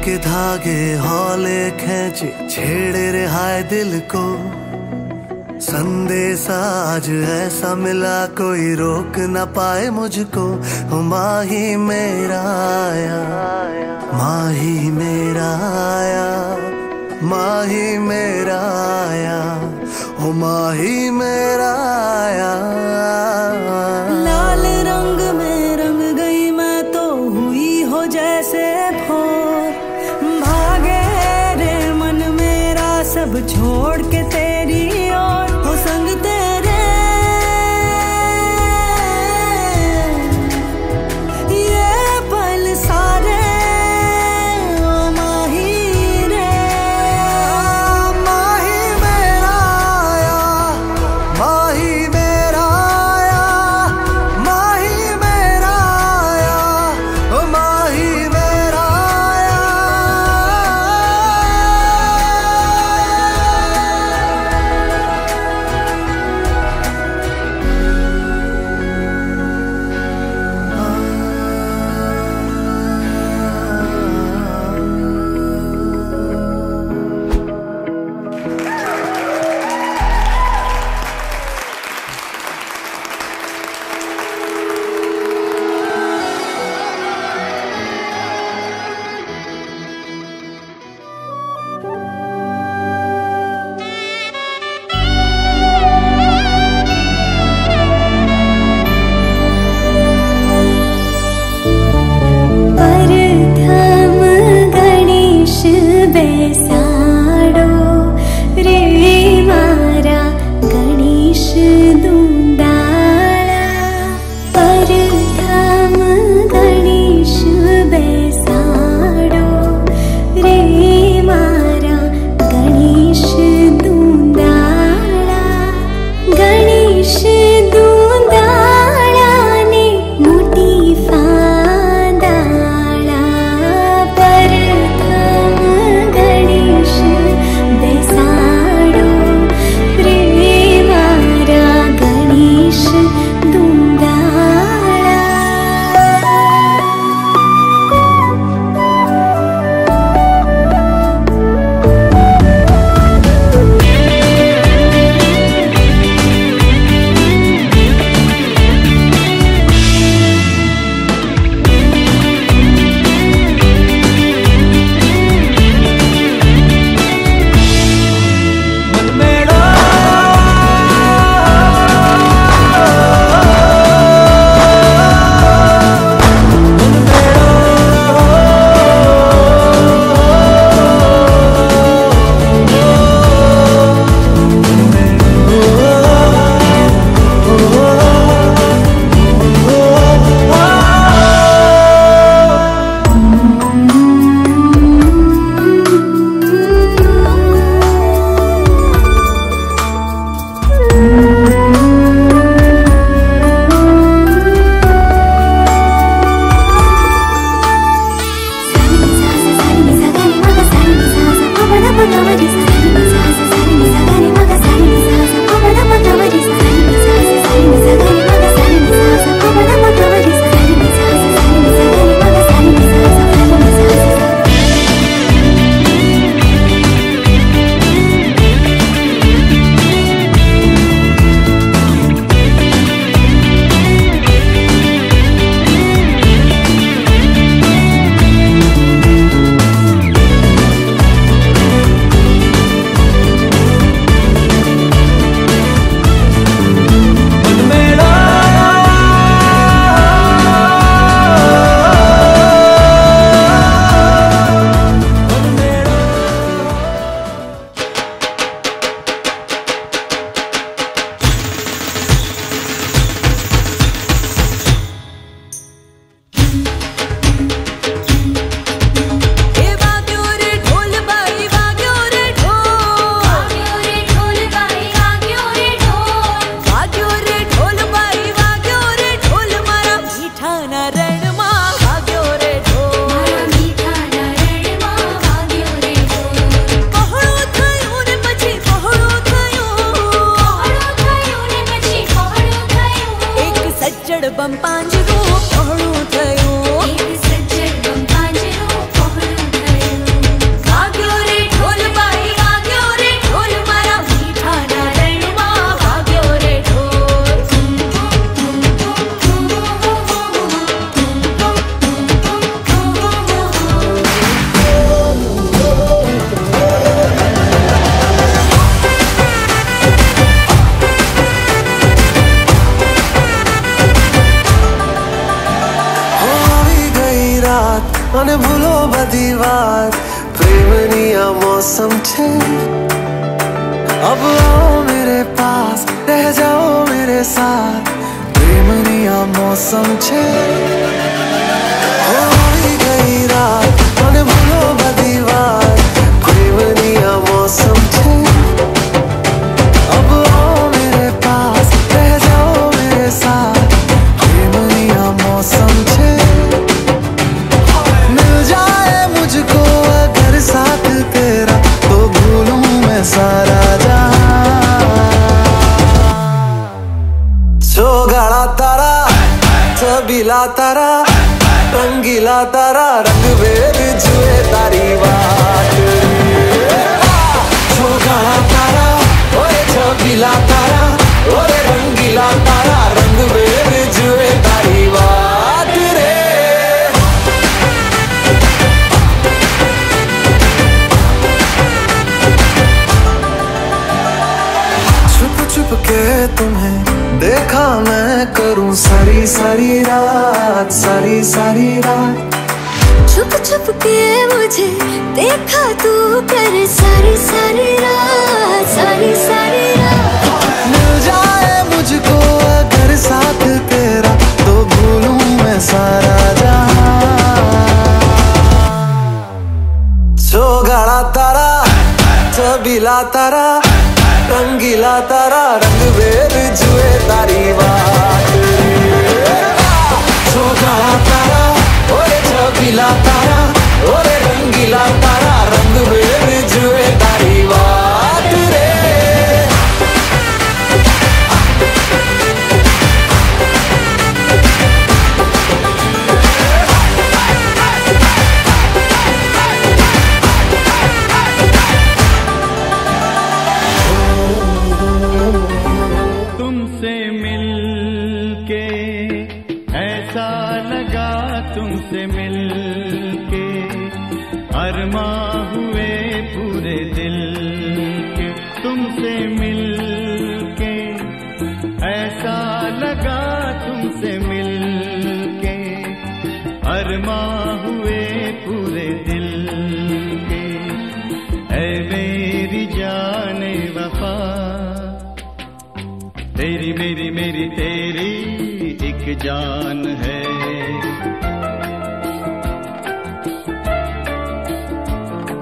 के धागे हौले खेचे, छेड़े रे हाय दिल को। संदेश आज ऐसा मिला, कोई रोक न पाए मुझको। माही मेरा आया, माही मेरा आया, माही मेरा आया। माही मेरा मौसम छे अब आओ मेरे पास रह जाओ मेरे साथ। प्रेमनिया मौसम छे। तुमसे मिलके अरमा हुए पूरे दिल के। तुमसे मिलके ऐसा लगा तुमसे मिलके अरमा हुए पूरे दिल के। ऐ मेरी जाने वफा। तेरी मेरी मेरी तेरी एक जान है।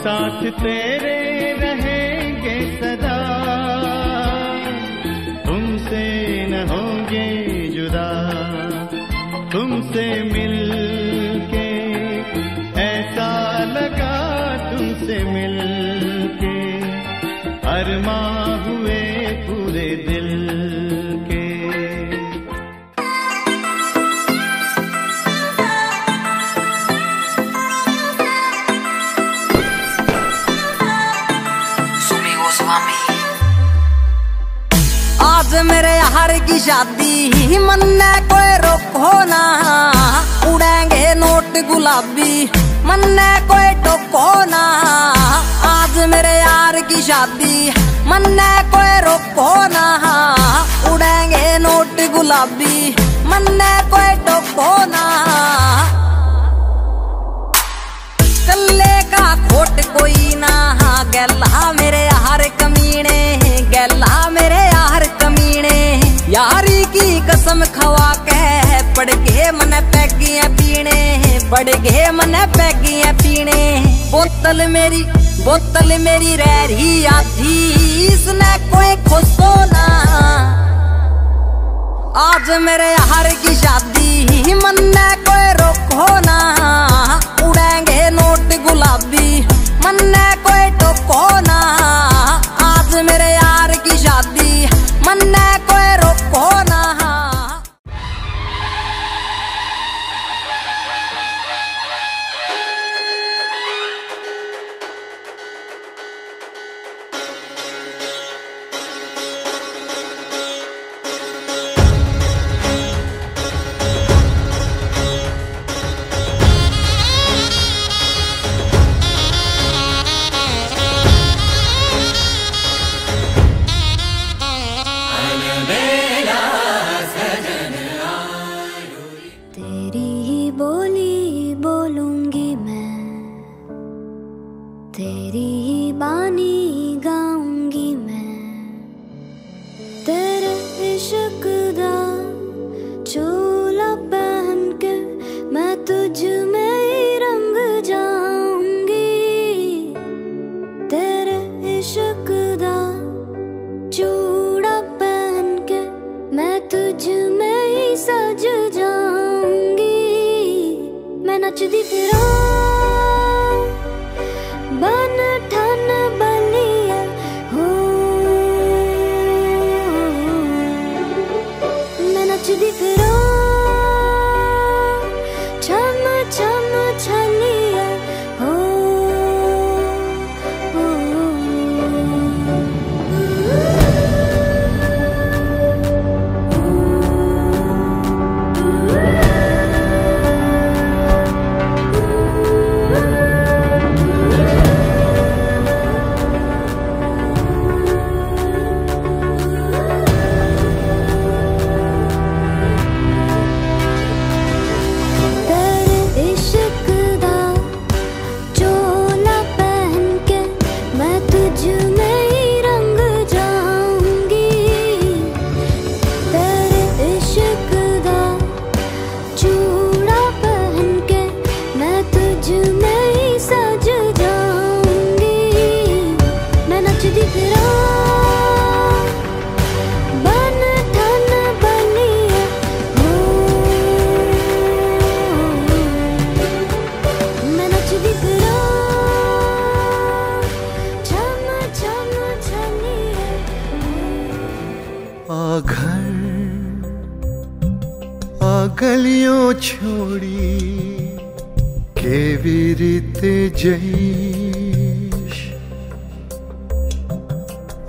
साथ तेरे रहेंगे सदा। तुमसे न होंगे जुदा। तुमसे मिलके ऐसा लगा तुमसे मिलके। अरमा हुए शादी मन ने कोई रोको ना उड़ेंगे नोट गुलाबी, मन कोई टोको ना आज मेरे यार की शादी, मन कोई रोको ना उड़ेंगे नोट गुलाबी, मन कोई टोको ना कल्ले का खोट कोई ना गैला मेरे यार कमीने। कसम खवा के पड़ मन पैगियाँ पीने पड़ गए मन पैगियाँ पीने। बोतल मेरी बोतल मेरी रही आधी, इसने कोई खुशो ना आज मेरे हर की शादी, मन ने कोई रोको ना उड़ेंगे नोट गुलाबी, मन ने कोई टोको ना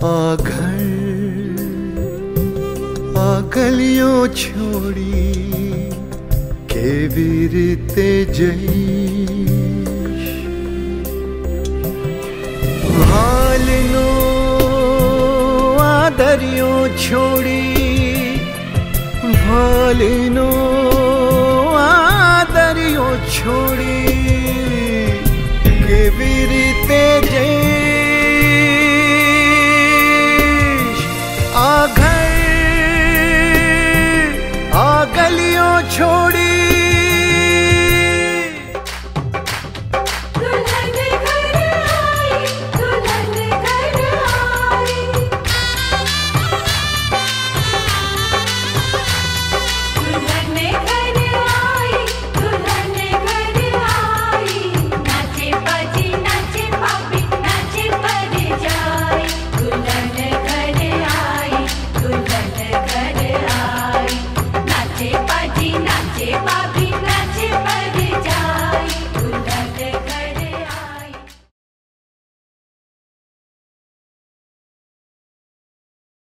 आ घर आ गलियों छोड़ी के बीरते जई हालनो आ दरियों छोड़ी भालनो आ दरियों छोड़ी।